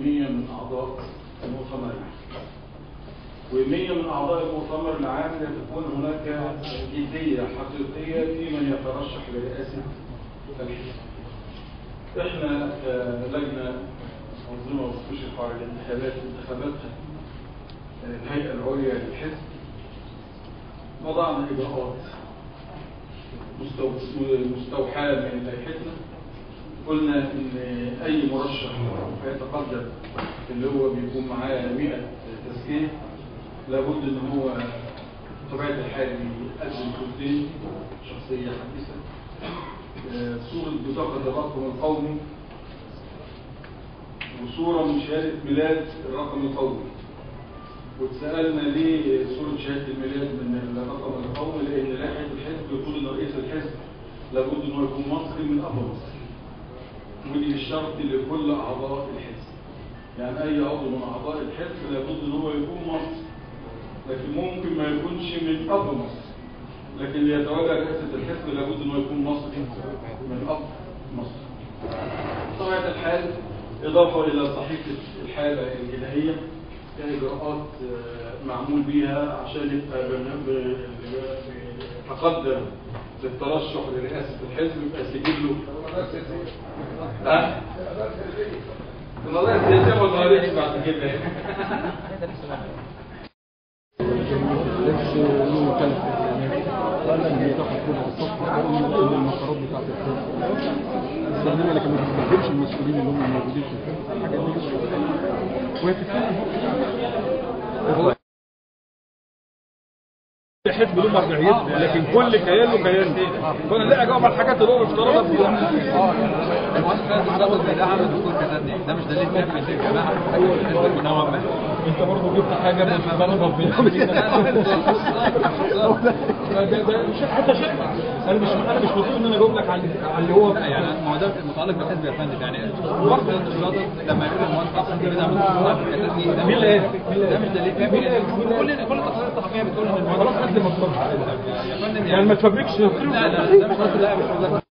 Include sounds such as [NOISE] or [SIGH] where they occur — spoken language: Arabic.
من أعضاء المؤتمر و100 من أعضاء المؤتمر العام لتكون هناك جدية حقيقية في من يترشح لرئاسة الحزب. إحنا لجنة منظمة مستشرف على الانتخابات انتخابات الهيئة العليا للحزب وضعنا إجراءات مستوحاة من قلنا إن أي مرشح هيتقدم اللي هو بيكون معاه 100 تزكيه لابد إن هو بطبيعة الحال يقدم صورتين شخصية حديثة. آه، صورة بطاقة الرقم القومي وصورة من شهادة ميلاد الرقم القومي. واتسألنا ليه صورة شهادة الميلاد من الرقم القومي؟ لأن لائحه الحزب بتقول إن رئيس الحزب لابد انه يكون مصري من ابو مصر ودي الشرط لكل أعضاء الحزب يعني أي عضو من أعضاء الحزب لابد إن هو يكون مصري لكن ممكن ما يكونش من أب مصر. لكن اللي يتولى رئاسه الحزب لابد انه يكون مصري من أب مصر. بطبيعة الحال إضافة إلى صحيفة الحالة الجنائيه إجراءات آه، معمول بيها عشان يبقى برنامج تقدم للترشح لرئاسة الحزب يبقى سجله ها؟ السياسية ما ظهرتش بعد كده لبس مكلف اللي تاخد كل الصفحة من المسارات بتاعت الحزب استخدمها لكن ما تستخدمش المسؤولين اللي هم موجودين في الحزب الحاجات دي وهي تتفهم حزب له مرجعيته لكن كل كيان له كيان فانا لا اجاوب على الحاجات اللي هو افترضها في ده مش دليل كافي انت برضه جبت حاجة من فرضها في [LAUGHS] مش حتى شيء. أنا مش أنا مش بطلب إن أنا اجاوب لك على اللي هو يعني ما هو ده متعلق بالحزب يا فندم. يعني الرياضة لما يقول المؤسسة أصلا كده ده عمل كتبني ده مين اللي قال؟ ده مش دليل. كافي كل كل التقارير الصحفية بتقول إن خلاص قد ما تفرج يا فندم يعني ما تفبركش لا لا ده مش قصدي لا مش قصدي.